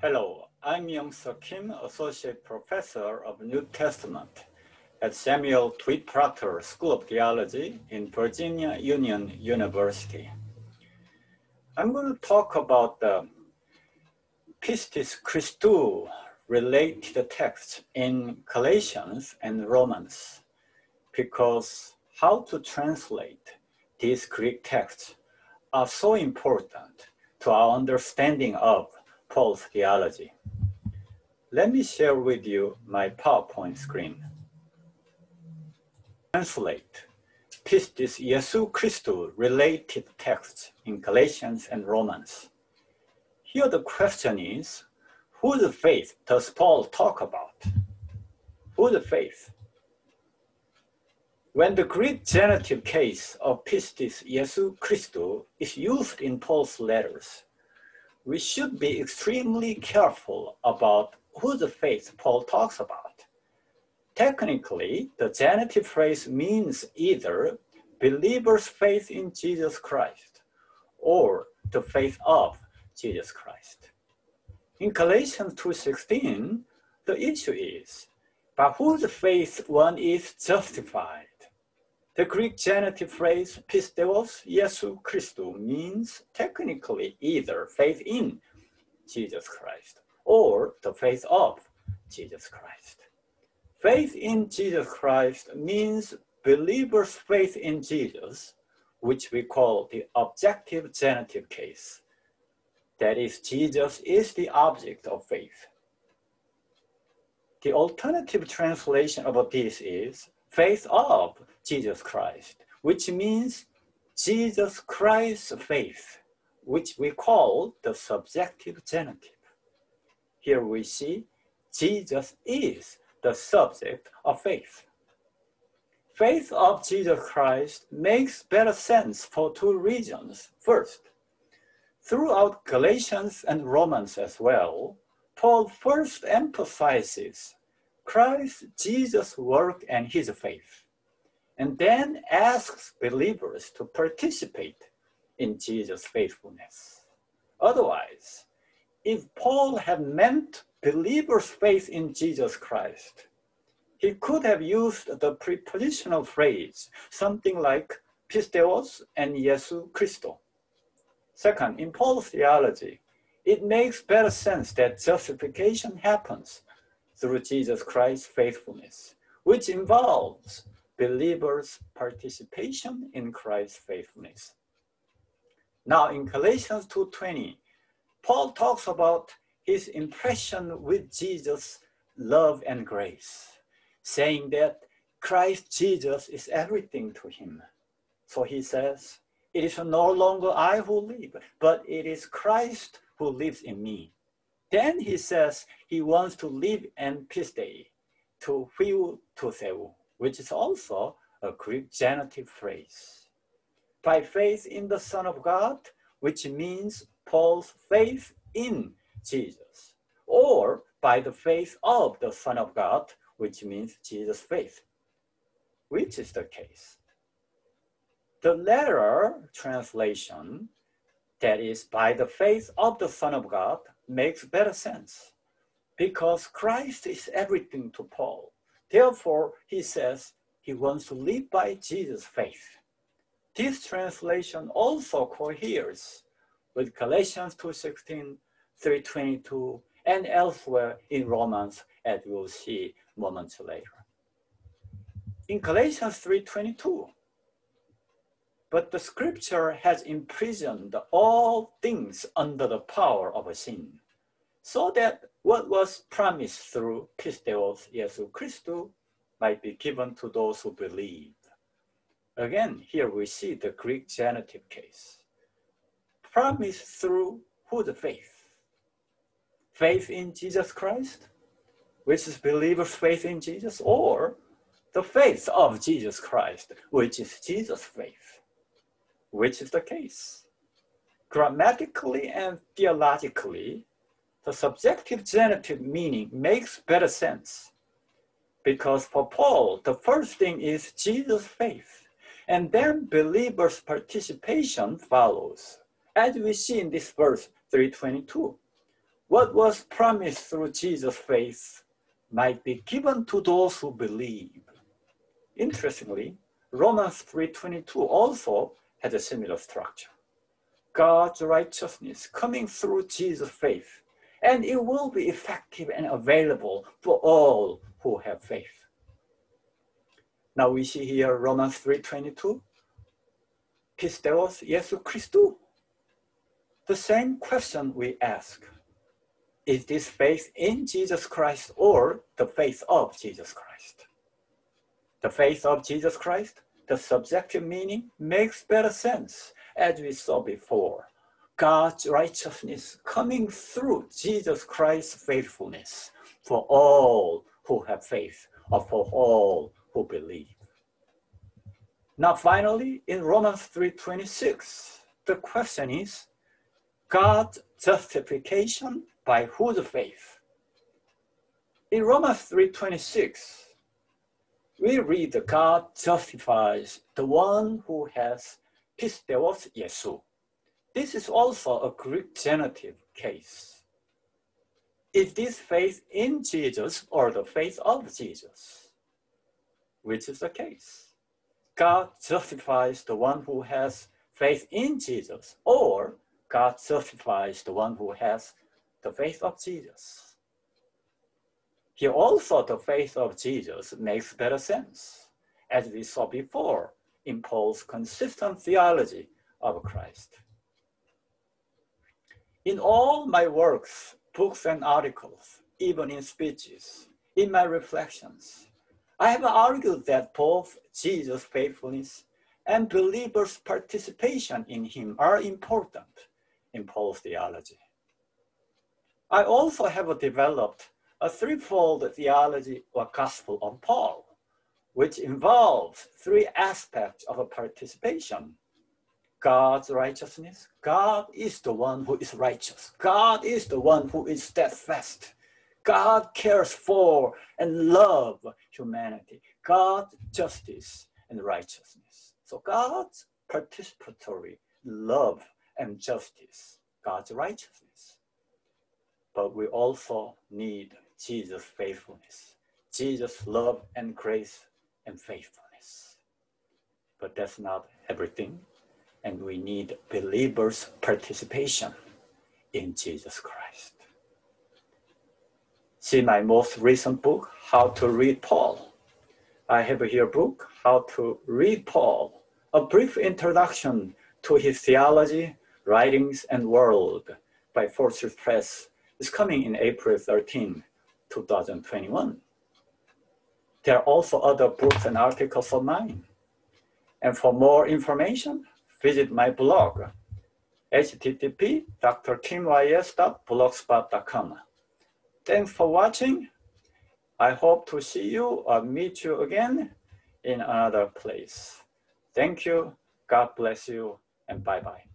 Hello, I'm Young Kim, Associate Professor of New Testament at Samuel DeWitt Proctor School of Theology in Virginia Union University. I'm going to talk about the Pistis Christou related texts in Galatians and Romans because how to translate these Greek texts are so important to our understanding of Paul's theology. Let me share with you my PowerPoint screen. Translate Pistis Iesou Christou related texts in Galatians and Romans. Here the question is, whose faith does Paul talk about? Whose faith? When the Greek genitive case of pistis Iesou Christou is used in Paul's letters, we should be extremely careful about whose faith Paul talks about. Technically, the genitive phrase means either believer's faith in Jesus Christ or the faith of Jesus Christ. In Galatians 2.16, the issue is, by whose faith one is justified. The Greek genitive phrase pisteos Iesou Christou means technically either faith in Jesus Christ or the faith of Jesus Christ. Faith in Jesus Christ means believers' faith in Jesus, which we call the objective genitive case. That is, Jesus is the object of faith. The alternative translation of this is faith of Jesus Christ, which means Jesus Christ's faith, which we call the subjective genitive. Here we see Jesus is the subject of faith. Faith of Jesus Christ makes better sense for two reasons. First, throughout Galatians and Romans as well, Paul first emphasizes Christ Jesus' work and his faith, and then asks believers to participate in Jesus' faithfulness. Otherwise, if Paul had meant believers' faith in Jesus Christ, he could have used the prepositional phrase, something like pisteos and Jesu Christo. Second, in Paul's theology, it makes better sense that justification happens through Jesus Christ's faithfulness, which involves believers' participation in Christ's faithfulness. Now in Galatians 2.20, Paul talks about his impression with Jesus' love and grace, saying that Christ Jesus is everything to him. So he says, it is no longer I who live, but it is Christ who lives in me. Then he says he wants to live in pistei, to fiu to seu, which is also a Greek genitive phrase. By faith in the Son of God, which means Paul's faith in Jesus, or by the faith of the Son of God, which means Jesus' faith. Which is the case? The latter translation, that is by the faith of the Son of God, makes better sense because Christ is everything to Paul. Therefore, he says he wants to live by Jesus' faith. This translation also coheres with Galatians 2.16, 3.22, and elsewhere in Romans, as we'll see moments later. In Galatians 3.22, but the scripture has imprisoned all things under the power of a sin, so that what was promised through pisteos Iesou Christou might be given to those who believe. Again, here we see the Greek genitive case. Promised through who the faith? Faith in Jesus Christ, which is believers' faith in Jesus, or the faith of Jesus Christ, which is Jesus' faith which is the case. Grammatically and theologically, the subjective genitive meaning makes better sense. Because for Paul, the first thing is Jesus' faith, and then believers' participation follows, as we see in this verse 322. what was promised through Jesus' faith might be given to those who believe. Interestingly, Romans 3.22 also has a similar structure. God's righteousness coming through Jesus' faith, and it will be effective and available for all who have faith. Now we see here Romans 3.22, Pisteos Iesou Christou. The same question we ask, is this faith in Jesus Christ or the faith of Jesus Christ? The faith of Jesus Christ, the subjective meaning makes better sense as we saw before. God's righteousness coming through Jesus Christ's faithfulness for all who have faith or for all who believe. Now finally, in Romans 3.26, the question is, God's justification by whose faith? In Romans 3.26, we read God justifies the one who has pisteos Iesou. This is also a Greek genitive case. Is this faith in Jesus or the faith of Jesus? Which is the case? God justifies the one who has faith in Jesus, or God justifies the one who has the faith of Jesus. Here also the faith of Jesus makes better sense, as we saw before in Paul's consistent theology of Christ. In all my works, books and articles, even in speeches, in my reflections, I have argued that both Jesus' faithfulness and believers' participation in him are important in Paul's theology. I also have developed a threefold theology or gospel of Paul, which involves three aspects of a participation. God's righteousness. God is the one who is righteous. God is the one who is steadfast. God cares for and love humanity. God's justice and righteousness. So God's participatory love and justice, God's righteousness. But we also need Jesus' faithfulness, Jesus' love and grace and faithfulness. But that's not everything. And we need believers' participation in Jesus Christ. See my most recent book, How to Read Paul. I have here a book, How to Read Paul, a brief introduction to his theology, writings, and world by Fortress Press It's coming in April 13, 2021. There are also other books and articles of mine. And for more information, visit my blog, http drkimys.blogspot.com. Thanks for watching. I hope to see you or meet you again in another place. Thank you. God bless you and bye-bye.